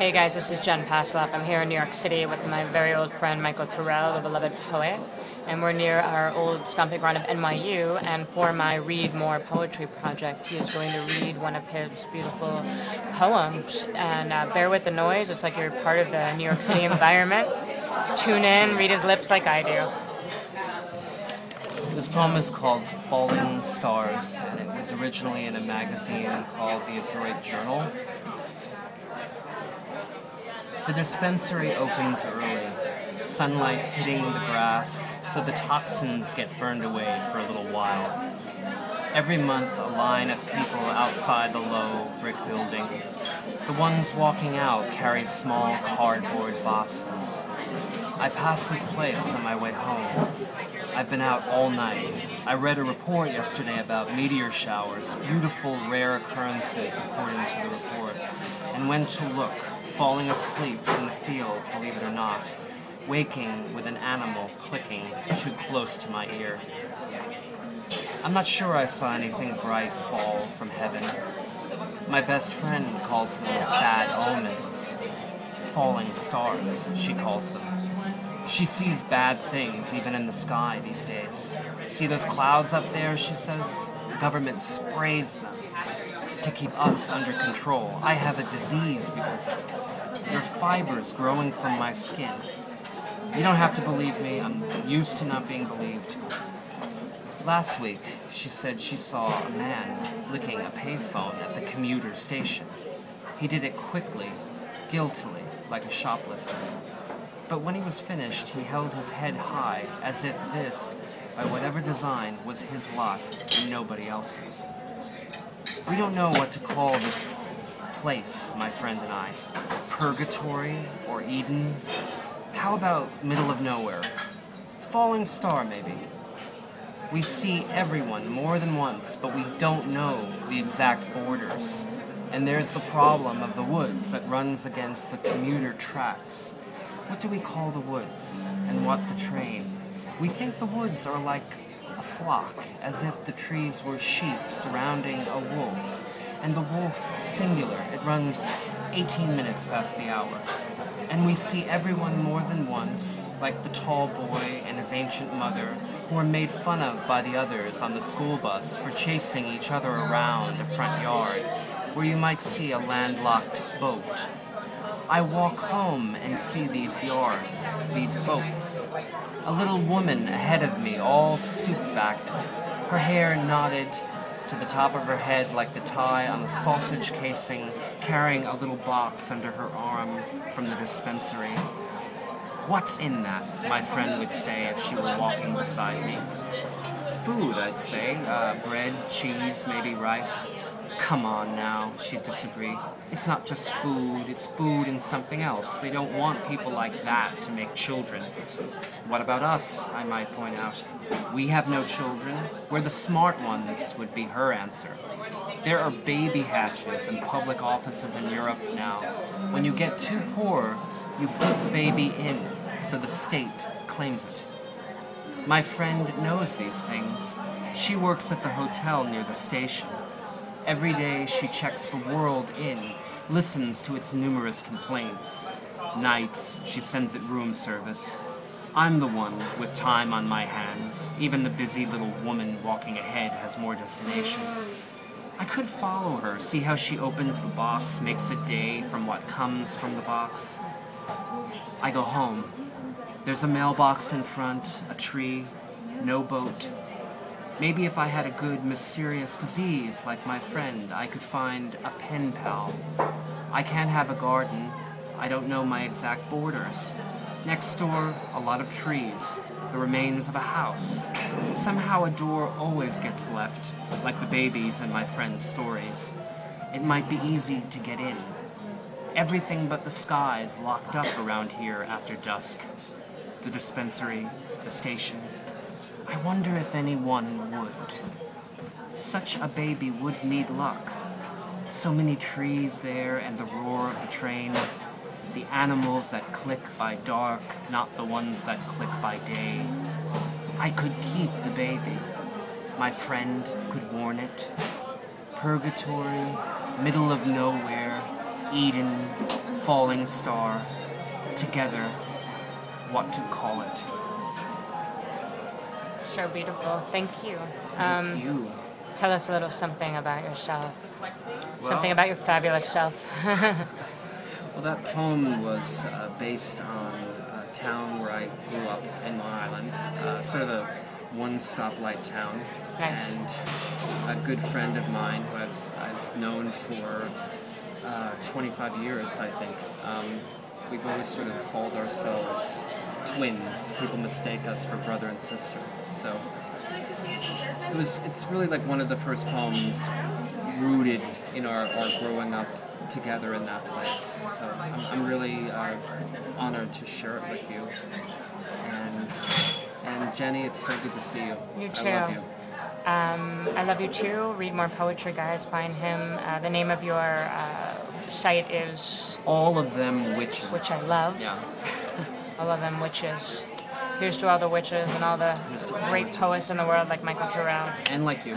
Hey guys, this is Jen Pastiloff. I'm here in New York City with my very old friend Michael Tyrell, the beloved poet. And we're near our old stomping ground of NYU. And for my Read More poetry project, he is going to read one of his beautiful poems. And uh, bear with the noise, it's like you're part of the New York City environment. Tune in, read his lips like I do. This poem is called Falling Stars, and it was originally in a magazine called The Adroit Journal. The dispensary opens early, sunlight hitting the grass, so the toxins get burned away for a little while. Every month, a line of people outside the low brick building. The ones walking out carry small cardboard boxes. I pass this place on my way home. I've been out all night. I read a report yesterday about meteor showers, beautiful rare occurrences according to the report, and went to look falling asleep in the field, believe it or not, waking with an animal clicking too close to my ear. I'm not sure I saw anything bright fall from heaven. My best friend calls them bad omens. Falling stars, she calls them. She sees bad things even in the sky these days. See those clouds up there, she says? The government sprays them to keep us under control. I have a disease because of it. There are fibers growing from my skin. You don't have to believe me, I'm used to not being believed. Last week, she said she saw a man licking a payphone at the commuter station. He did it quickly, guiltily, like a shoplifter. But when he was finished, he held his head high, as if this, by whatever design, was his lot and nobody else's. We don't know what to call this place, my friend and I. Purgatory or Eden? How about middle of nowhere? Falling star, maybe. We see everyone more than once, but we don't know the exact borders. And there's the problem of the woods that runs against the commuter tracks. What do we call the woods? And what the train? We think the woods are like a flock, as if the trees were sheep surrounding a wolf. And the wolf, singular, it runs 18 minutes past the hour. And we see everyone more than once, like the tall boy and his ancient mother, who are made fun of by the others on the school bus for chasing each other around a front yard, where you might see a landlocked boat I walk home and see these yards, these boats. A little woman ahead of me, all stoop-backed, her hair knotted to the top of her head like the tie on a sausage casing, carrying a little box under her arm from the dispensary. What's in that? My friend would say if she were walking beside me. Food, I'd say. Uh, bread, cheese, maybe rice. Come on now, she'd disagree. It's not just food, it's food and something else. They don't want people like that to make children. What about us, I might point out. We have no children. We're the smart ones, would be her answer. There are baby hatches in public offices in Europe now. When you get too poor, you put the baby in, so the state claims it. My friend knows these things. She works at the hotel near the station. Every day she checks the world in, listens to its numerous complaints. Nights, she sends it room service. I'm the one with time on my hands. Even the busy little woman walking ahead has more destination. I could follow her, see how she opens the box, makes a day from what comes from the box. I go home. There's a mailbox in front, a tree, no boat, Maybe if I had a good mysterious disease like my friend, I could find a pen pal. I can't have a garden. I don't know my exact borders. Next door, a lot of trees, the remains of a house. Somehow a door always gets left, like the babies in my friend's stories. It might be easy to get in. Everything but the sky is locked up around here after dusk. The dispensary, the station, I wonder if anyone would. Such a baby would need luck. So many trees there and the roar of the train. The animals that click by dark, not the ones that click by day. I could keep the baby. My friend could warn it. Purgatory, middle of nowhere, Eden, falling star, together, what to call it. So beautiful. Thank you. Thank Um, you. tell us a little something about yourself. something about your fabulous self. Well, that poem was uh, based on a town where I grew up in Long Island, uh, sort of a one stoplight town. Nice. And a good friend of mine who I've, I've known for uh, 25 years, I think. Um, we've always sort of called ourselves twins. People mistake us for brother and sister. So it was. It's really like one of the first poems rooted in our, our growing up together in that place. So I'm, I'm really uh, honored to share it with you. And and Jenny, it's so good to see you. You I love too. you. Um, I love you too. Read more poetry, guys. Find him. Uh, the name of your uh, site is All of them witches. Which I love. Yeah. All of them witches. Here's to all the witches and all the great poets in the world like Michael Tyrell. And like you.